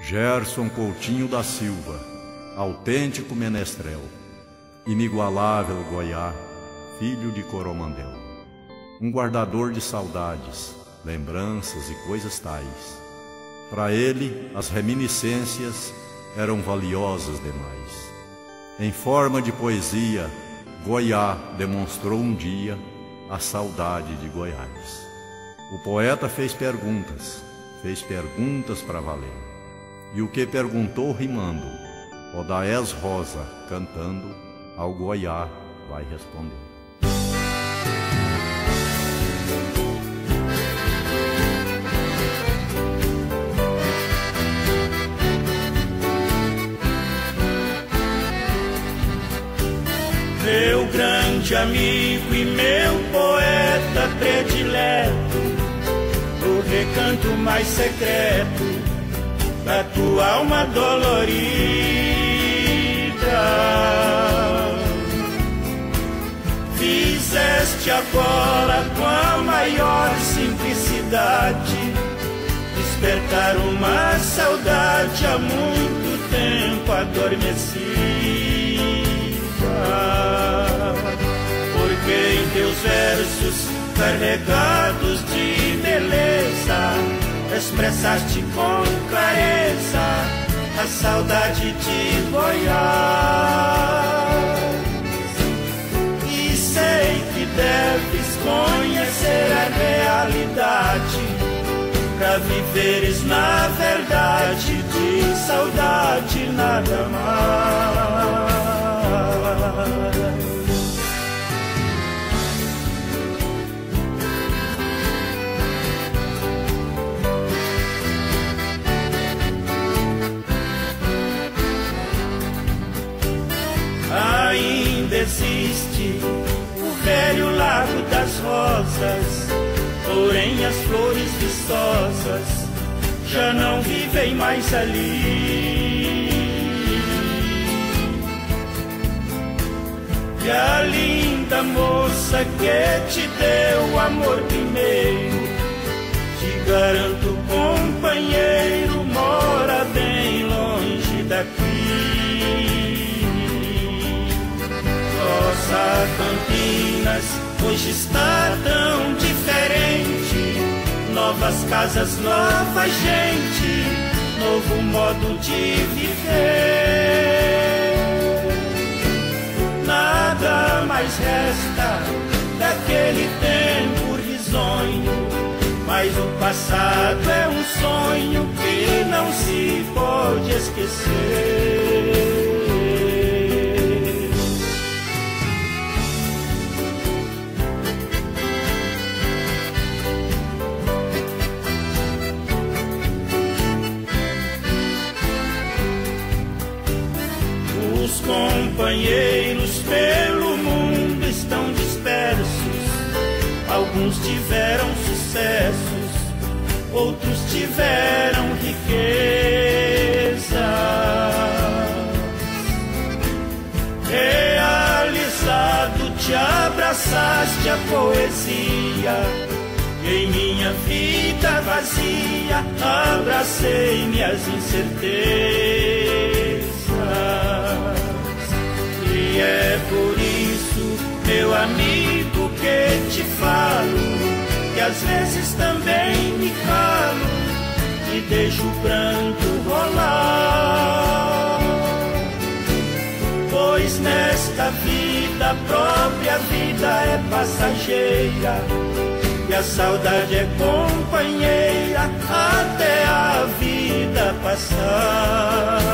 Gerson Coutinho da Silva, autêntico menestrel, inigualável Goiá, filho de Coromandel. Um guardador de saudades, lembranças e coisas tais. Para ele, as reminiscências eram valiosas demais. Em forma de poesia, Goiá demonstrou um dia a saudade de Goiás. O poeta fez perguntas, fez perguntas para valer. E o que perguntou rimando, Odaés Rosa cantando, ao Goiá vai responder. Meu grande amigo e meu poeta predileto, o recanto mais secreto da tua alma dolorida. Fizeste agora com a maior simplicidade despertar uma saudade há muito tempo adormecida. Porque em teus versos carregados expressaste com clareza a saudade de Goiás. E sei que deves conhecer a realidade para viveres na verdade de saudade nada mais. Existe o velho lago das rosas, porém as flores viçosas já não vivem mais ali. E a linda moça que te deu amor primeiro, te garanto, companheiro, mora bem longe daqui. Hoje está tão diferente. Novas casas, nova gente, novo modo de viver. Nada mais resta daquele tempo risonho. Mas o passado é um sonho que não se pode esquecer. Companheiros pelo mundo estão dispersos. Alguns tiveram sucessos, outros tiveram riqueza. Realizado, te abraçaste a poesia. Em minha vida vazia, abracei minhas incertezas. Às vezes também me calo e deixo o pranto rolar. Pois nesta vida, a própria vida é passageira. E a saudade é companheira até a vida passar.